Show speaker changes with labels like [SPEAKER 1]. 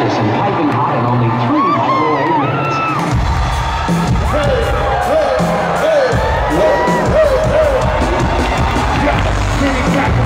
[SPEAKER 1] delicious and piping hot in only three minutes. Hey, hey, hey,